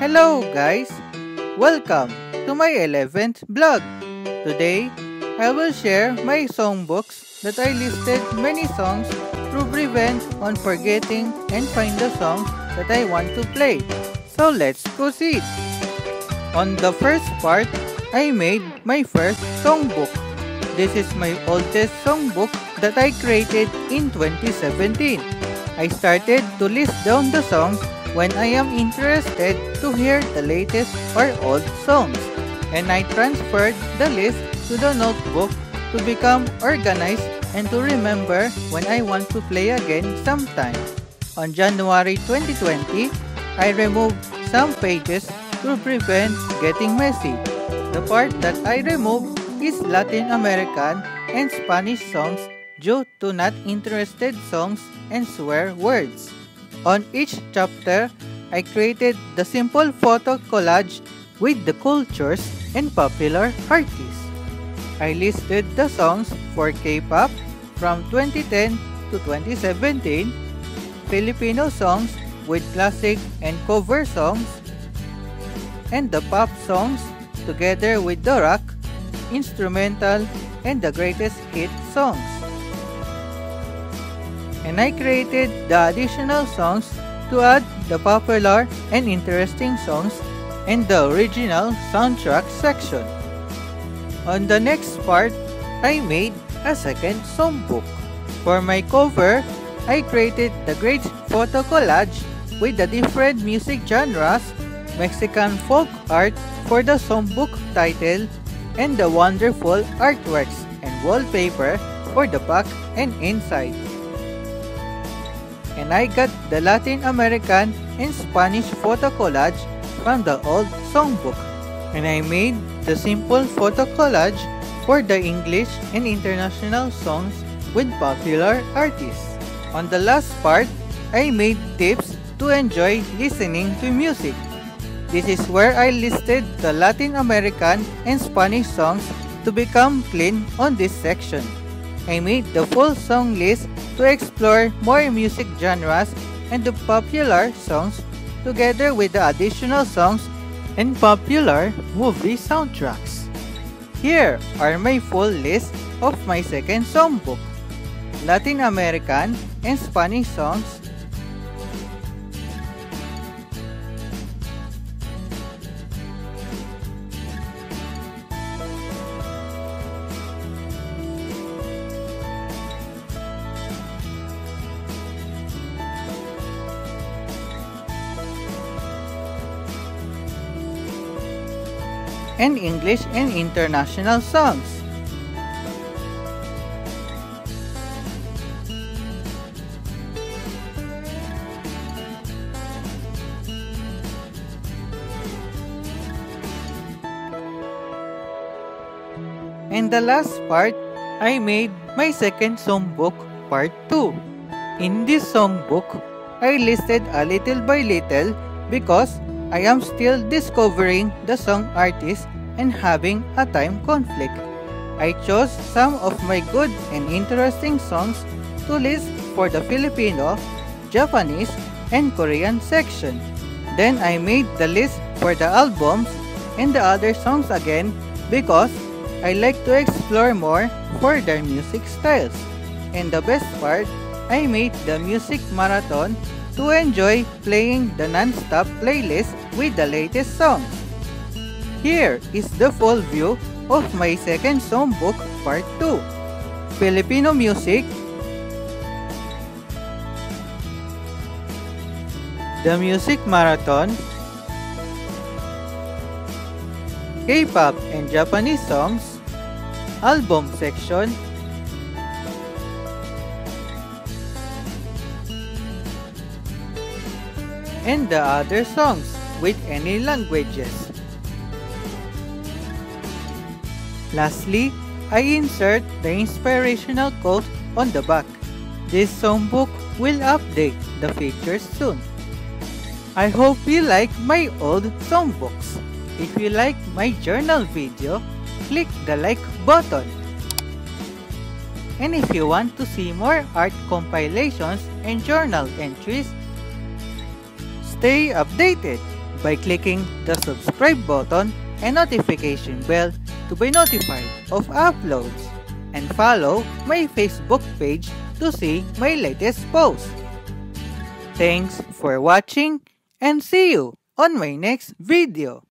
Hello guys! Welcome to my 11th blog. Today, I will share my songbooks that I listed many songs to prevent on forgetting and find the songs that I want to play. So let's proceed. On the first part, I made my first songbook. This is my oldest songbook that I created in 2017. I started to list down the songs when I am interested to hear the latest or old songs, and I transferred the list to the notebook to become organized and to remember when I want to play again sometime. On January 2020, I removed some pages to prevent getting messy. The part that I removed is Latin American and Spanish songs due to not interested songs and swear words. On each chapter, I created the simple photo collage with the cultures and popular artists. I listed the songs for K-pop from 2010 to 2017, Filipino songs with classic and cover songs, and the pop songs together with the rock, instrumental, and the greatest hit songs and I created the additional songs to add the popular and interesting songs in the original soundtrack section. On the next part, I made a second songbook. For my cover, I created the great photo collage with the different music genres, Mexican folk art for the songbook title, and the wonderful artworks and wallpaper for the back and inside and I got the Latin American and Spanish photo collage from the old songbook. And I made the simple photo collage for the English and international songs with popular artists. On the last part, I made tips to enjoy listening to music. This is where I listed the Latin American and Spanish songs to become clean on this section. I made the full song list to explore more music genres and the popular songs together with the additional songs and popular movie soundtracks. Here are my full list of my second songbook. Latin American and Spanish songs and English and international songs. And the last part, I made my second songbook part 2. In this songbook, I listed a little by little because I am still discovering the song artist and having a time conflict. I chose some of my good and interesting songs to list for the Filipino, Japanese, and Korean section. Then I made the list for the albums and the other songs again because I like to explore more for their music styles. And the best part, I made the music marathon to enjoy playing the non-stop playlist with the latest songs. Here is the full view of my second songbook part 2. Filipino music The Music Marathon K-pop and Japanese songs Album section and the other songs with any languages. Lastly, I insert the inspirational quote on the back. This songbook will update the features soon. I hope you like my old songbooks. If you like my journal video, click the like button. And if you want to see more art compilations and journal entries, stay updated. by clicking the subscribe button and notification bell to be notified of uploads. And follow my Facebook page to see my latest posts. Thanks for watching and see you on my next video.